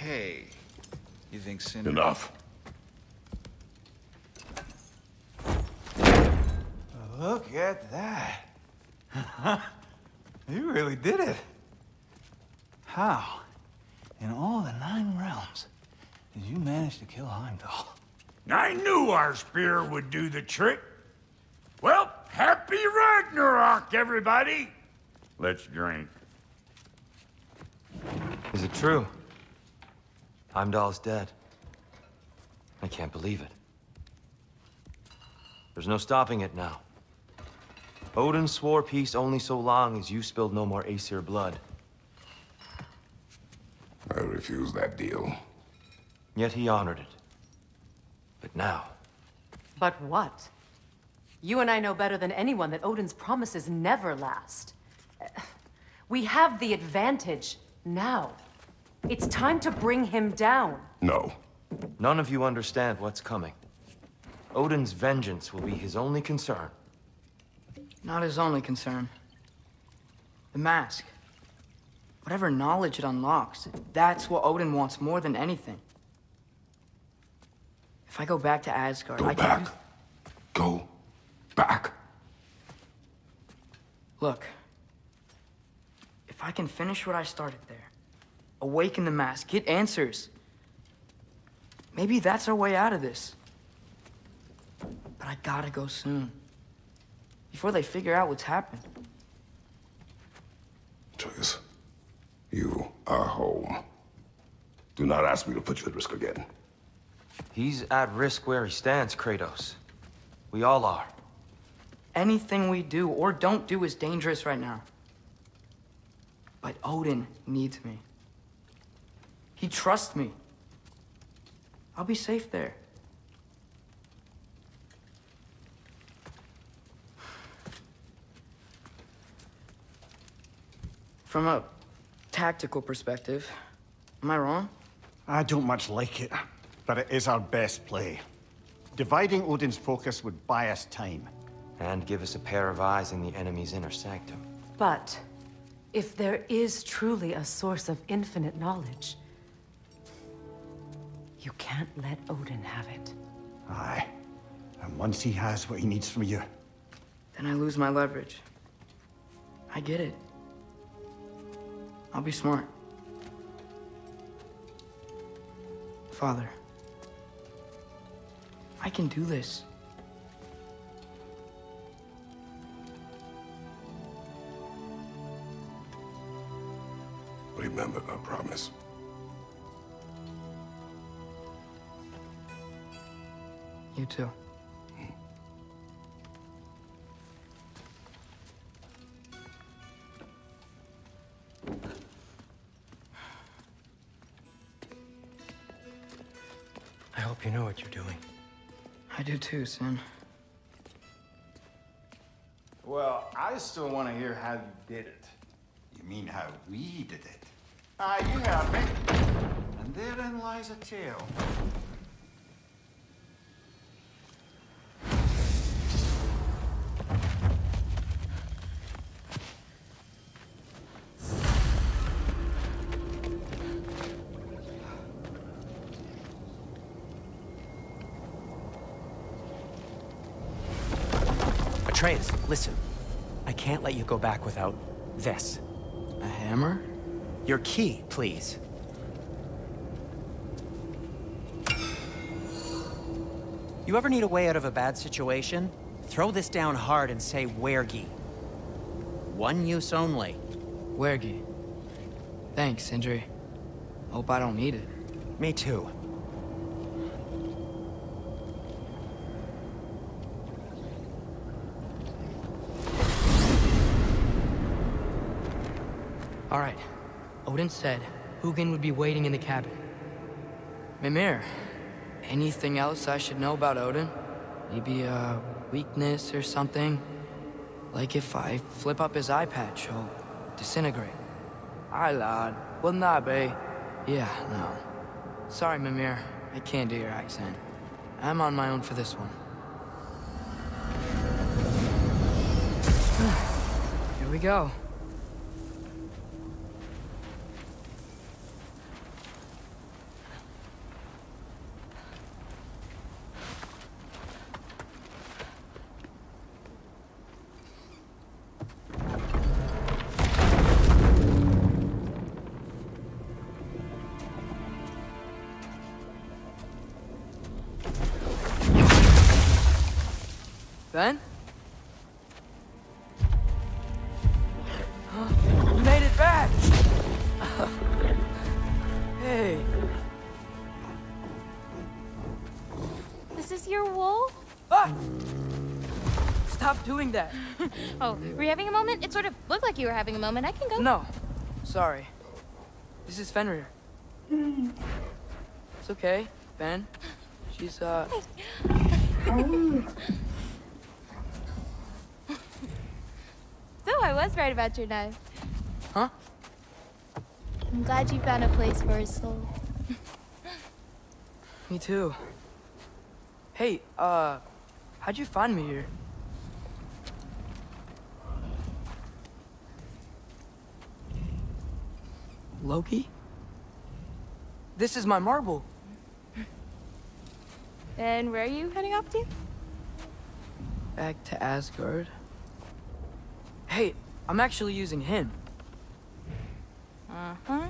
Okay. You think Sindri... Enough. Look at that. you really did it. How, in all the Nine Realms, did you manage to kill Heimdall? I knew our spear would do the trick. Well, happy Ragnarok, everybody! Let's drink. Is it true? Heimdall's dead. I can't believe it. There's no stopping it now. Odin swore peace only so long as you spilled no more Aesir blood. I refuse that deal. Yet he honored it. But now... But what? You and I know better than anyone that Odin's promises never last. We have the advantage now. It's time to bring him down. No. None of you understand what's coming. Odin's vengeance will be his only concern. Not his only concern. The mask. Whatever knowledge it unlocks, that's what Odin wants more than anything. If I go back to Asgard, Go I back. can use... Go back. Look. If I can finish what I started there, awaken the mass, get answers, maybe that's our way out of this. But I gotta go soon. Before they figure out what's happened. Atreus, you are home. Do not ask me to put you at risk again. He's at risk where he stands, Kratos. We all are. Anything we do or don't do is dangerous right now. But Odin needs me. He trusts me. I'll be safe there. From a tactical perspective, am I wrong? I don't much like it, but it is our best play. Dividing Odin's focus would buy us time. And give us a pair of eyes in the enemy's inner sanctum. But if there is truly a source of infinite knowledge, you can't let Odin have it. Aye. And once he has what he needs from you, Then I lose my leverage. I get it. I'll be smart. Father. I can do this. Too. I hope you know what you're doing. I do too, Sin. Well, I still want to hear how you did it. you mean how we did it. Ah, you have me. And therein lies a tale. Atreus, listen. I can't let you go back without this. A hammer? Your key, please. You ever need a way out of a bad situation? Throw this down hard and say Wergi. One use only. Wergi. Thanks, Sindri. Hope I don't need it. Me too. All right. Odin said Hugin would be waiting in the cabin. Mimir, anything else I should know about Odin? Maybe a weakness or something? Like if I flip up his eye patch, he'll disintegrate. Aye, lad. Wouldn't that be? Yeah, no. Sorry, Mimir. I can't do your accent. I'm on my own for this one. Here we go. This is your wolf? Ah! Stop doing that. Oh, were you having a moment? It sort of looked like you were having a moment. I can go. No. Sorry. This is Fenrir. It's okay, Fen. She's, uh... oh. So I was right about your knife. Huh? I'm glad you found a place for his soul. Me too. Hey, uh... How'd you find me here? Loki? This is my marble. And where are you heading off to? Back to Asgard. Hey, I'm actually using him. Uh-huh.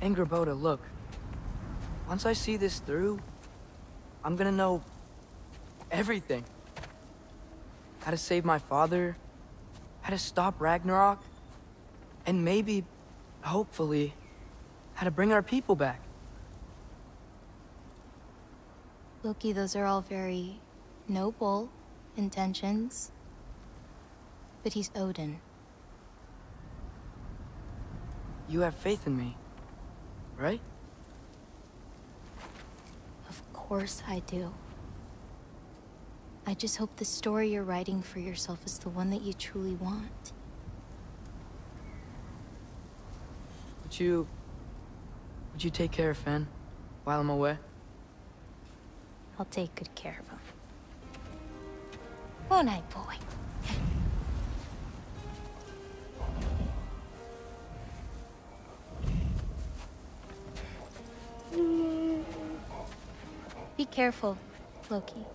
Angrboda, look. Once I see this through, I'm gonna know everything. How to save my father, how to stop Ragnarok, and maybe, hopefully, how to bring our people back. Loki, those are all very noble intentions. But he's Odin. You have faith in me, right? Of course I do. I just hope the story you're writing for yourself is the one that you truly want. Would you... Would you take care of Fen while I'm away? I'll take good care of him. Won't I, boy? Be careful, Loki.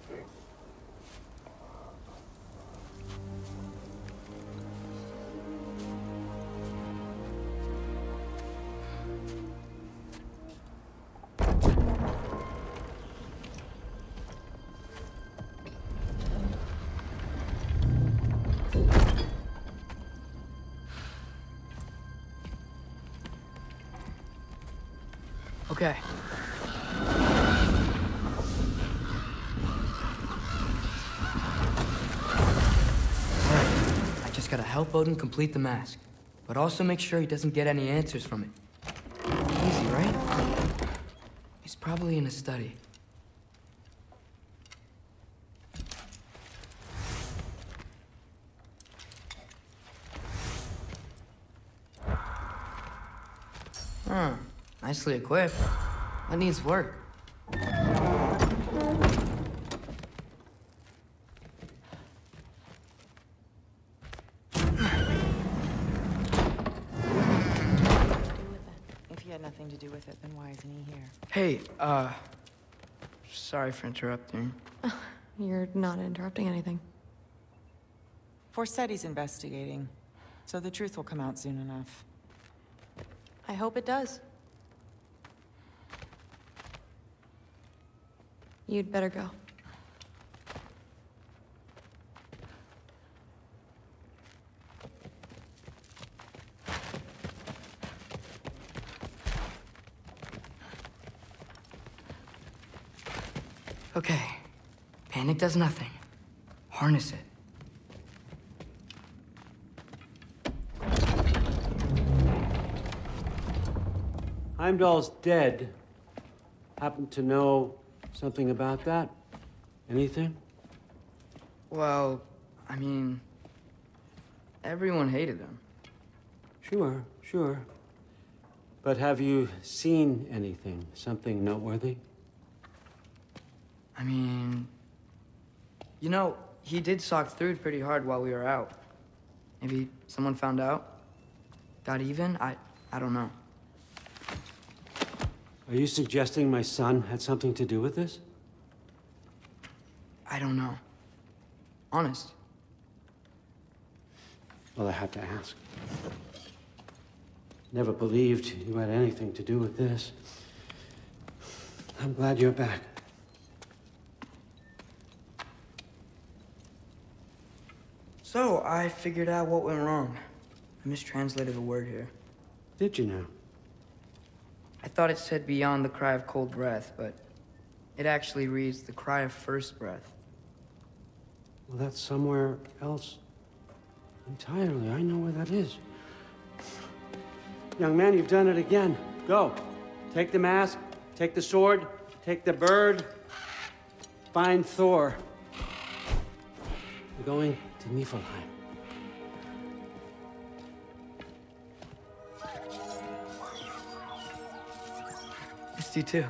Okay. I just gotta help Odin complete the mask, but also make sure he doesn't get any answers from it. Easy, right? He's probably in a study. Huh. Nicely equipped. That needs work. Had nothing to do with it, then why isn't he here? Hey, uh... Sorry for interrupting. You're not interrupting anything. Forseti's investigating, so the truth will come out soon enough. I hope it does. You'd better go. Okay. Panic does nothing. Harness it. Heimdall's dead. Happen to know something about that? Anything? Well, I mean... Everyone hated him. Sure, sure. But have you seen anything? Something noteworthy? I mean... You know, he did sock through pretty hard while we were out. Maybe someone found out? Got even? I... I don't know. Are you suggesting my son had something to do with this? I don't know. Honest. Well, I have to ask. Never believed you had anything to do with this. I'm glad you're back. So, I figured out what went wrong. I mistranslated a word here. Did you now? I thought it said beyond the cry of cold breath, but it actually reads the cry of first breath. Well, that's somewhere else entirely. I know where that is. Young man, you've done it again. Go. Take the mask, take the sword, take the bird. Find Thor. We're going to Niflheim. Missed you too.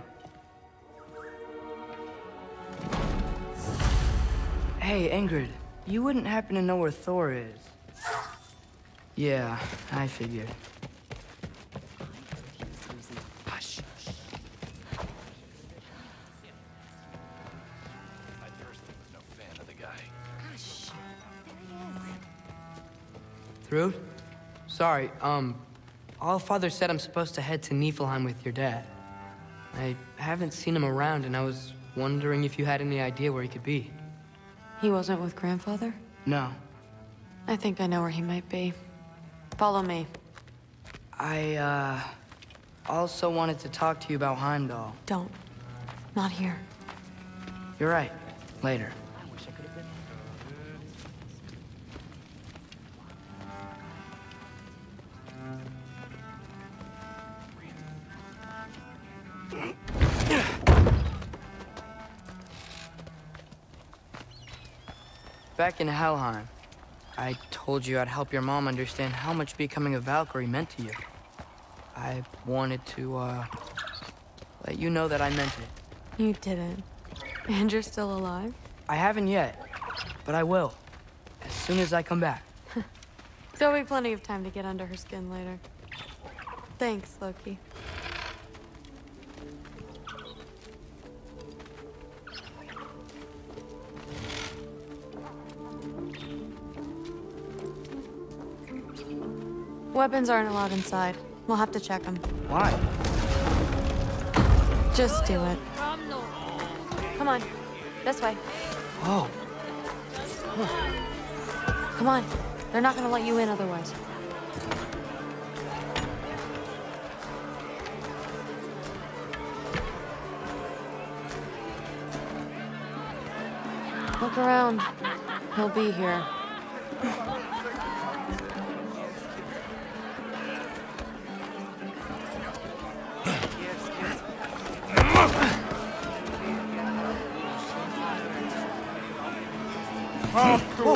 Hey, Ingrid, you wouldn't happen to know where Thor is? Yeah, I figured. Thrud? Sorry, um, all Father said I'm supposed to head to Niflheim with your dad. I haven't seen him around, and I was wondering if you had any idea where he could be. He wasn't with grandfather? No. I think I know where he might be. Follow me. I, uh, also wanted to talk to you about Heimdall. Don't. Not here. You're right. Later. Back in Helheim, I told you I'd help your mom understand how much becoming a Valkyrie meant to you. I wanted to, uh, let you know that I meant it. You didn't. And you're still alive? I haven't yet, but I will. As soon as I come back. There'll be plenty of time to get under her skin later. Thanks, Loki. Weapons aren't allowed inside. We'll have to check them. Why? Just do it. Come on. This way. Oh, Come on. They're not gonna let you in otherwise. Look around. He'll be here.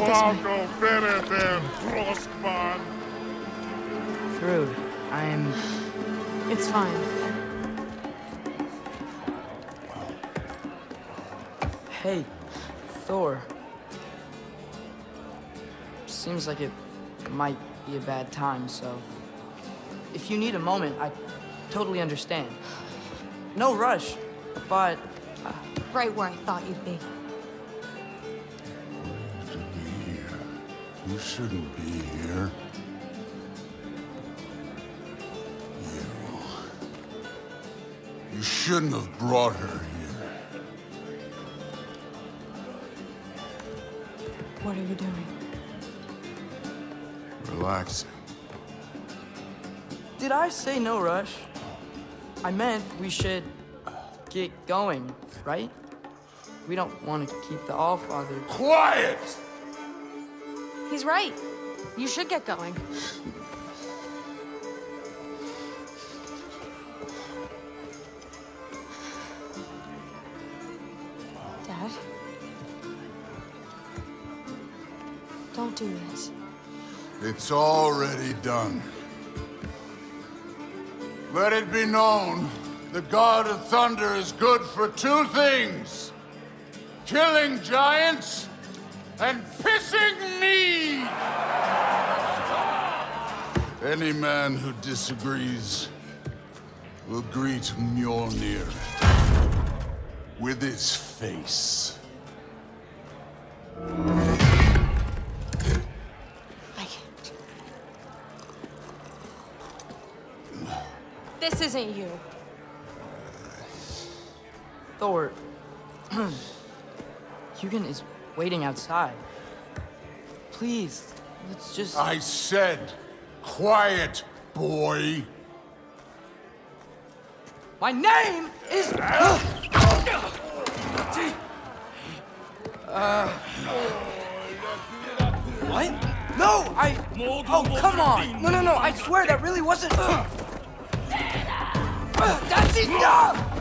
Algo better than Frostman. Thrud, I'm... It's fine. Hey, Thor. Seems like it might be a bad time, so... If you need a moment, I totally understand. No rush, but... Uh, right where I thought you'd be. You shouldn't be here. You. You shouldn't have brought her here. What are you doing? Relaxing. Did I say no rush? I meant we should get going, right? We don't want to keep the Allfather... Quiet! He's right. You should get going. Dad? Don't do this. It's already done. Let it be known the God of Thunder is good for two things killing giants and pissing me! Any man who disagrees will greet Mjolnir with his face. I can't. This isn't you. Thor... Hugin is waiting outside. please, let's just... I said, quiet, boy. My name is... Uh... What? No, I... Oh, come on! No, no, no, I swear that really wasn't... That's enough!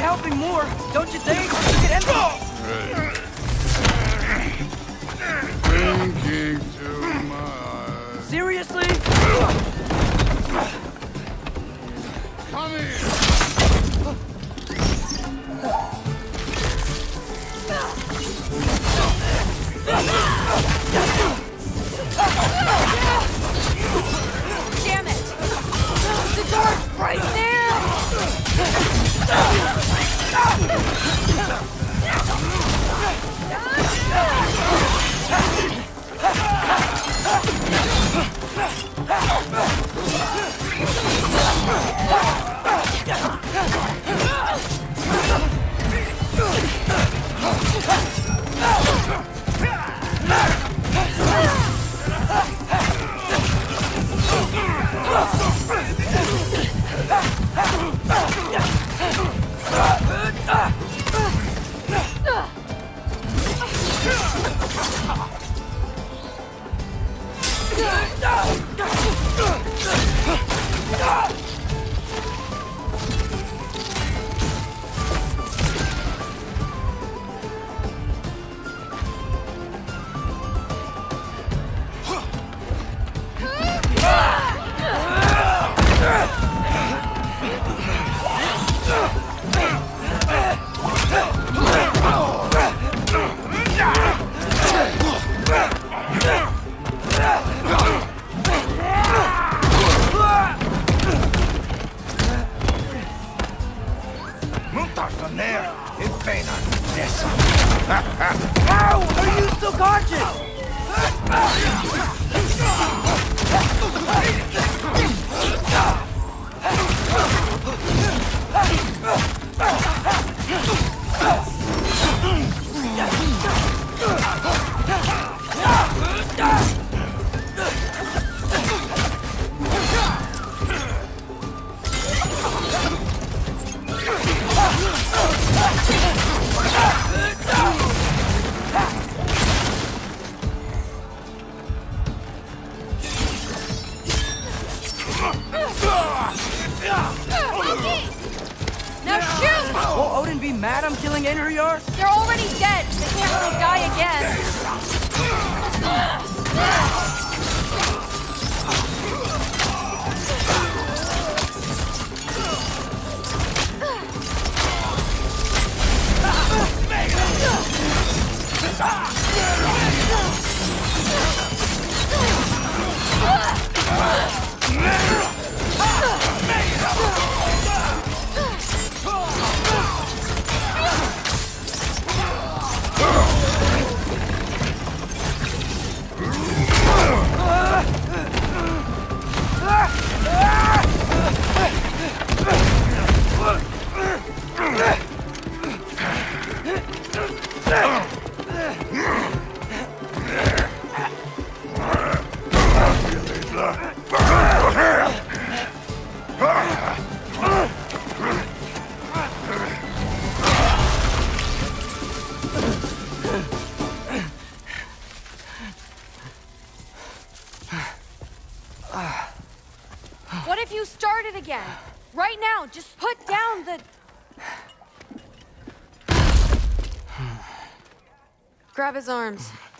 Helping more, don't you think? You could end Thinking too much. Seriously? Come here! Damn it! The door's right there! Mutasaner,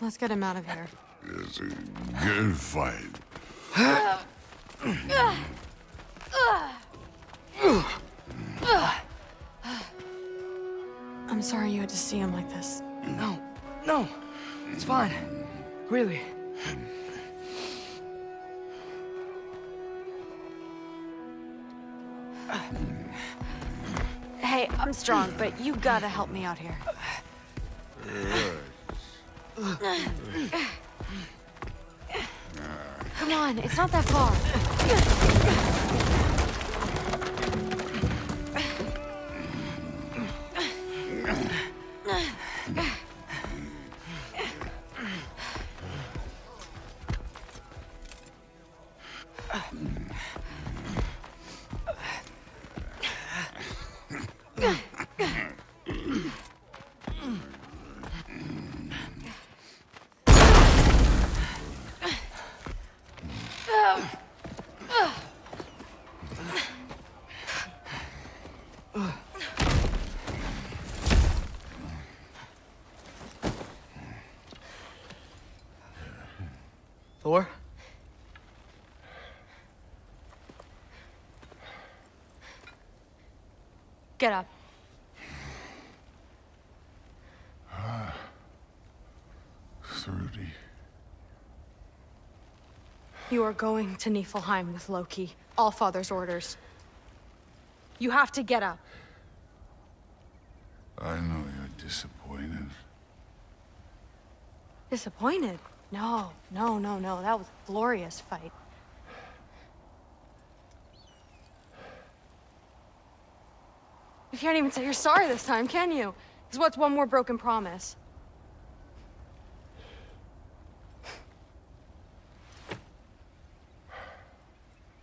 Let's get him out of here. It's a good fight. I'm sorry you had to see him like this. No, no, it's fine. Really. Hey, I'm strong, but you gotta help me out here. Come on, it's not that far. Get up. Thrudy. You are going to Niflheim with Loki. All Father's orders. You have to get up. I know you're disappointed. Disappointed? No, no, no, no. That was a glorious fight. You can't even say you're sorry this time, can you? Because what's one more broken promise?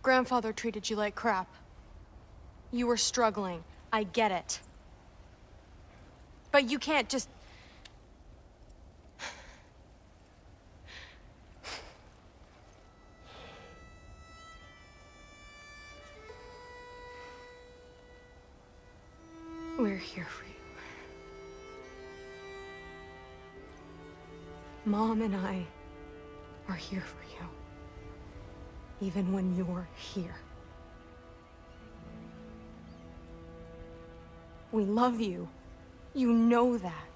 Grandfather treated you like crap. You were struggling. I get it. But you can't just Mom and I are here for you. Even when you're here. We love you. You know that.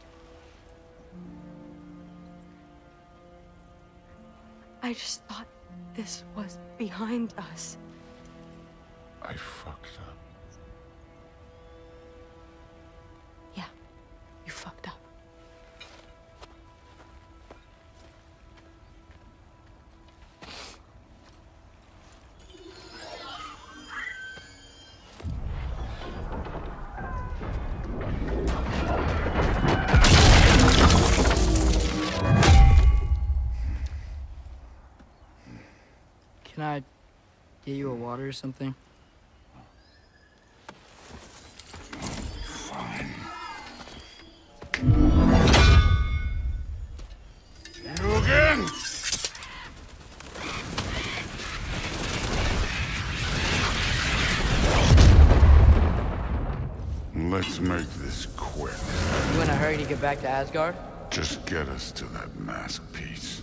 I just thought this was behind us. I fucked up. Can I get you a water or something? You again? Let's make this quick. You in a hurry to get back to Asgard? Just get us to that mask piece.